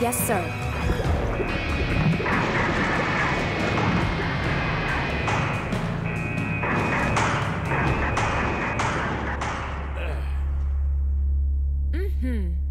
Yes, sir. mm-hmm.